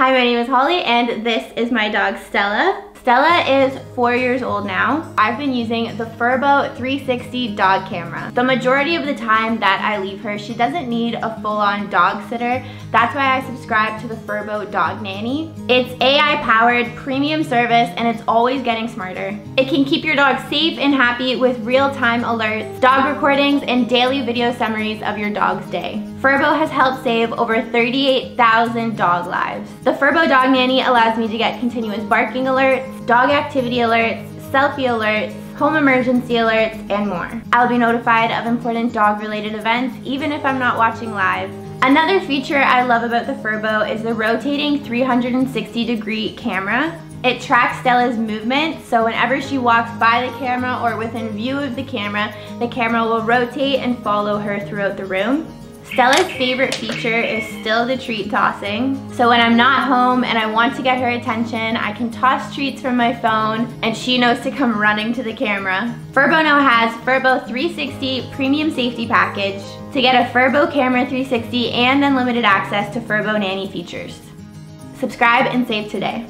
Hi, my name is Holly and this is my dog Stella. Stella is four years old now. I've been using the Furbo 360 dog camera. The majority of the time that I leave her, she doesn't need a full-on dog sitter. That's why I subscribe to the Furbo Dog Nanny. It's AI-powered premium service and it's always getting smarter. It can keep your dog safe and happy with real-time alerts, dog recordings, and daily video summaries of your dog's day. Furbo has helped save over 38,000 dog lives. The Furbo Dog Nanny allows me to get continuous barking alerts, dog activity alerts, selfie alerts, home emergency alerts, and more. I'll be notified of important dog-related events even if I'm not watching live. Another feature I love about the Furbo is the rotating 360 degree camera. It tracks Stella's movement, so whenever she walks by the camera or within view of the camera, the camera will rotate and follow her throughout the room. Stella's favorite feature is still the treat tossing. So when I'm not home and I want to get her attention, I can toss treats from my phone and she knows to come running to the camera. Furbo now has Furbo 360 Premium Safety Package to get a Furbo Camera 360 and unlimited access to Furbo Nanny features. Subscribe and save today.